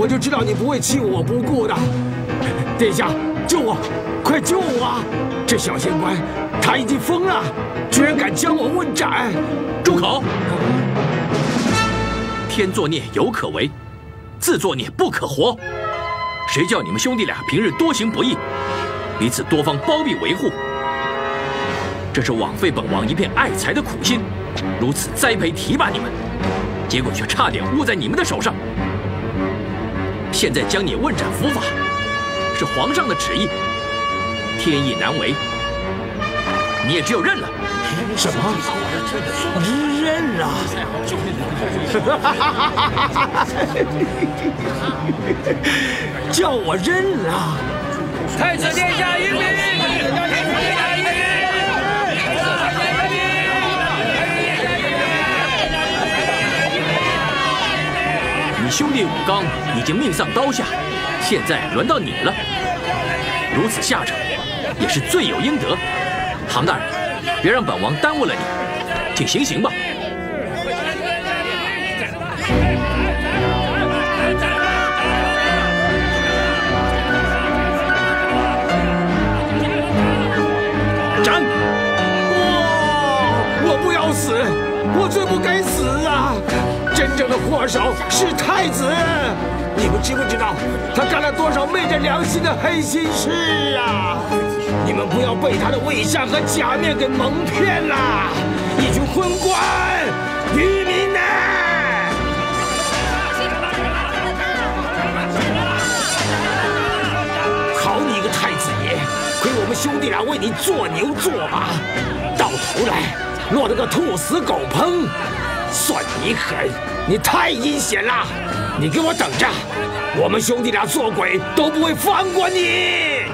我就知道你不会弃我不顾的。殿下，救我！快救我！这小县官他已经疯了，居然敢将我问斩！住口！天作孽犹可为，自作孽不可活。谁叫你们兄弟俩平日多行不义，彼此多方包庇维护，这是枉费本王一片爱才的苦心，如此栽培提拔你们，结果却差点误在你们的手上。现在将你问斩伏法，是皇上的旨意，天意难违，你也只有认了。什么？认了？叫我认了？太子殿下英明！兄弟武刚已经命丧刀下，现在轮到你了。如此下场，也是罪有应得。唐大人，别让本王耽误了你，请行刑吧。祸首是太子，你们知不知道他干了多少昧着良心的黑心事啊？你们不要被他的伪善和假面给蒙骗了，一群昏官、愚民呐！好你个太子爷，亏我们兄弟俩为你做牛做马，到头来落得个兔死狗烹，算你狠！你太阴险了！你给我等着，我们兄弟俩做鬼都不会放过你！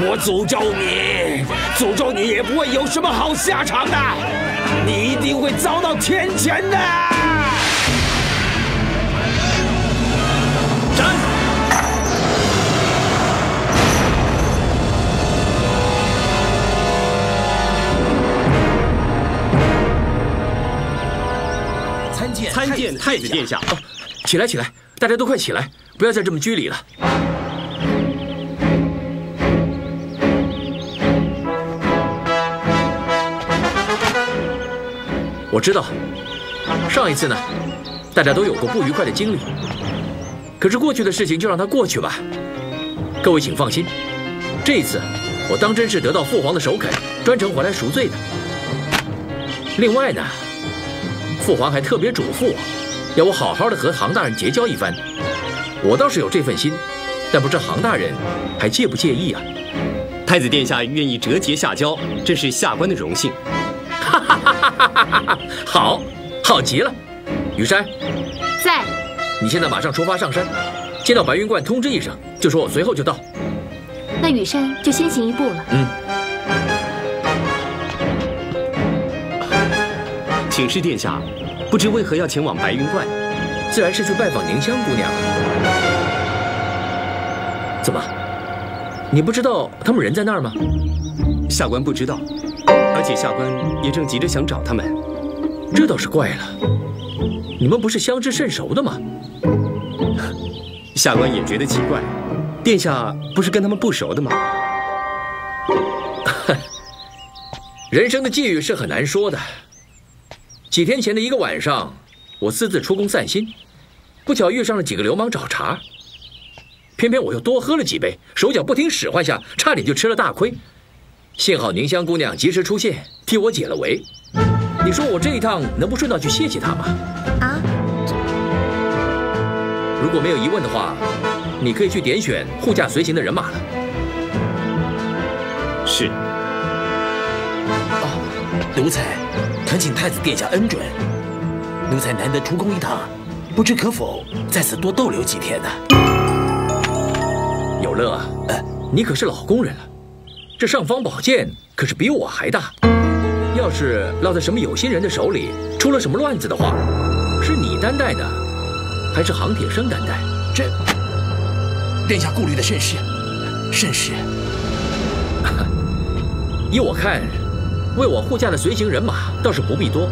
我诅咒你，诅咒你也不会有什么好下场的，你一定会遭到天谴的！参见太子殿下。哦，起来起来，大家都快起来，不要再这么拘礼了。我知道，上一次呢，大家都有过不愉快的经历。可是过去的事情就让它过去吧。各位请放心，这一次我当真是得到父皇的首肯，专程回来赎罪的。另外呢，父皇还特别嘱咐我，要我好好的和杭大人结交一番。我倒是有这份心，但不知杭大人还介不介意啊？太子殿下愿意折节下交，真是下官的荣幸。哈哈哈哈哈！好，好极了。雨山，在。你现在马上出发上山，见到白云观通知一声，就说我随后就到。那雨山就先行一步了。嗯。请示殿下，不知为何要前往白云观？自然是去拜访宁香姑娘。怎么？你不知道他们人在那儿吗？下官不知道，而且下官也正急着想找他们。这倒是怪了，你们不是相知甚熟的吗？下官也觉得奇怪，殿下不是跟他们不熟的吗？人生的际遇是很难说的。几天前的一个晚上，我私自出宫散心，不巧遇上了几个流氓找茬，偏偏我又多喝了几杯，手脚不听使唤下，差点就吃了大亏。幸好宁香姑娘及时出现，替我解了围。你说我这一趟能不顺道去谢谢她吗？啊？如果没有疑问的话，你可以去点选护驾随行的人马了。是。哦，奴才。恳请太子殿下恩准，奴才难得出宫一趟，不知可否在此多逗留几天呢？有乐，你可是老工人了，这尚方宝剑可是比我还大，要是落在什么有心人的手里，出了什么乱子的话，是你担待呢，还是杭铁生担待？这殿下顾虑的甚是，甚是。依我看。为我护驾的随行人马倒是不必多，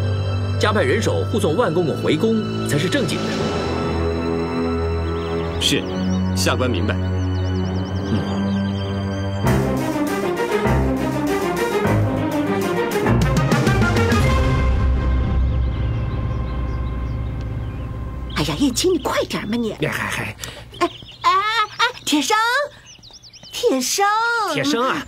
加派人手护送万公公回宫才是正经的。是，下官明白。嗯。哎呀，燕青，你快点嘛你！哎嗨嗨！哎哎哎，铁生，铁生，铁生啊！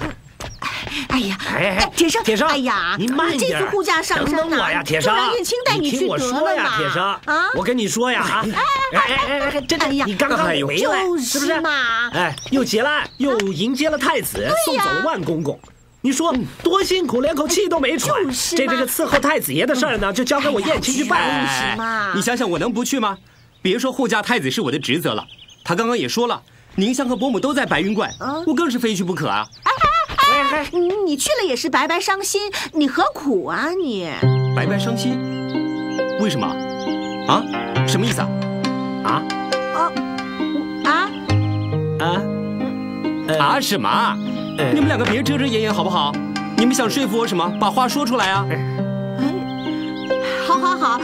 哎呀，哎，铁生，铁生，哎呀，你慢点，这次护驾上山等等我呀，铁生，让燕青带你去得了呀，铁生，啊，我跟你说呀，啊，哎哎哎哎，这哎呀，你刚刚回来是不是嘛？哎，又结了案，又迎接了太子，送走了万公公，你说多辛苦，连口气都没喘。这这个伺候太子爷的事儿呢，就交给我燕青去办。你想想，我能不去吗？别说护驾太子是我的职责了，他刚刚也说了，宁香和伯母都在白云观，我更是非去不可啊。你你去了也是白白伤心，你何苦啊你？白白伤心？为什么？啊？什么意思啊？啊？啊？啊？啊？啊什么？你们两个别遮遮掩掩好不好？你们想说服我什么？把话说出来啊！好好好，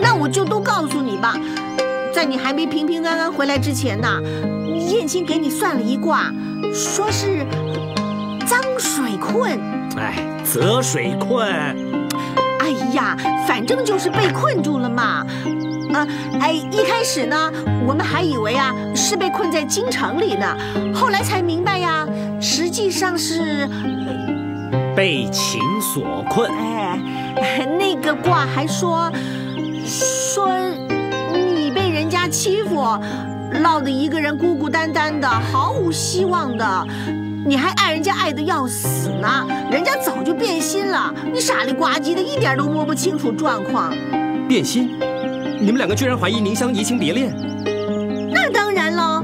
那我就都告诉你吧。在你还没平平安安回来之前呢，燕青给你算了一卦，说是。脏水困，哎，泽水困，哎呀，反正就是被困住了嘛。啊，哎，一开始呢，我们还以为啊是被困在京城里呢，后来才明白呀，实际上是被情所困。哎，那个卦还说说你被人家欺负，落得一个人孤孤单单的，毫无希望的。你还爱人家爱的要死呢，人家早就变心了，你傻里呱唧的，一点都摸不清楚状况。变心？你们两个居然怀疑宁香移情别恋？那当然了，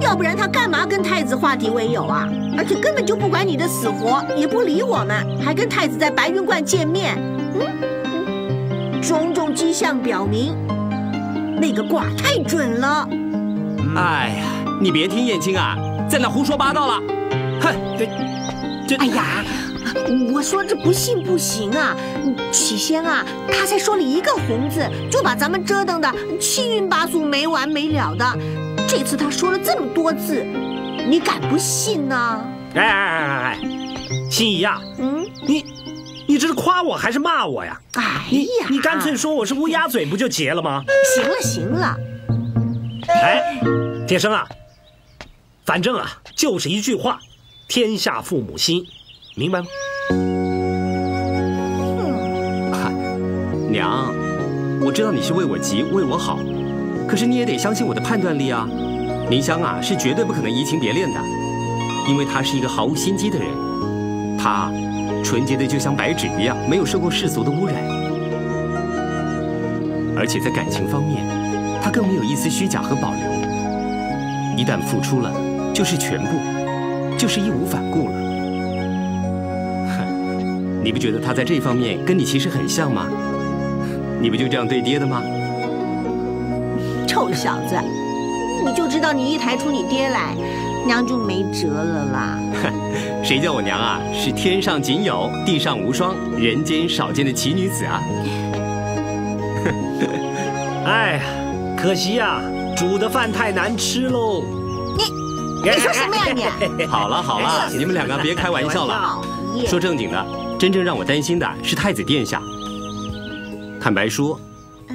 要不然他干嘛跟太子化敌为友啊？而且根本就不管你的死活，也不理我们，还跟太子在白云观见面。嗯，种种迹象表明，那个卦太准了。哎呀，你别听燕青啊，在那胡说八道了。哼，这哎呀，我说这不信不行啊！起先啊，他才说了一个红字，就把咱们折腾的七晕八素、没完没了的。这次他说了这么多字，你敢不信呢？哎哎哎哎哎，心怡呀，嗯，你你这是夸我还是骂我呀？哎呀，你干脆说我是乌鸦嘴不就结了吗？行了行了，哎，铁生啊，反正啊就是一句话。天下父母心，明白吗？娘，我知道你是为我急，为我好，可是你也得相信我的判断力啊。林香啊，是绝对不可能移情别恋的，因为她是一个毫无心机的人，她纯洁的就像白纸一样，没有受过世俗的污染，而且在感情方面，他更没有一丝虚假和保留。一旦付出了，就是全部，就是义无反顾了。哼，你不觉得他在这方面跟你其实很像吗？你不就这样对爹的吗？臭小子，你就知道你一抬出你爹来，娘就没辙了啦。谁叫我娘啊？是天上仅有，地上无双，人间少见的奇女子啊！哎呀，可惜呀，煮的饭太难吃喽。你你说什么呀你？好了好了，你们两个别开玩笑了。说正经的，真正让我担心的是太子殿下。坦白说，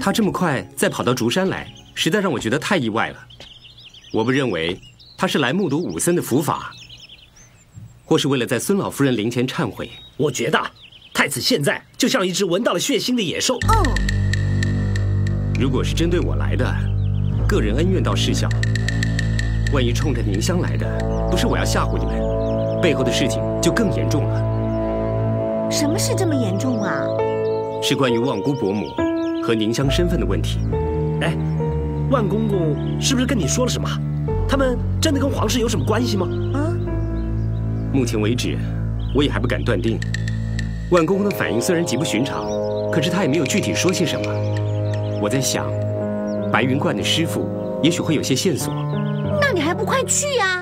他这么快再跑到竹山来，实在让我觉得太意外了。我不认为他是来目睹武僧的伏法。或是为了在孙老夫人灵前忏悔，我觉得太子现在就像一只闻到了血腥的野兽。嗯，如果是针对我来的，个人恩怨倒事小。万一冲着宁香来的，不是我要吓唬你们，背后的事情就更严重了。什么事这么严重啊？是关于望姑伯母和宁香身份的问题。哎，万公公是不是跟你说了什么？他们真的跟皇室有什么关系吗？啊？目前为止，我也还不敢断定。万公公的反应虽然极不寻常，可是他也没有具体说些什么。我在想，白云观的师傅也许会有些线索。还不快去呀？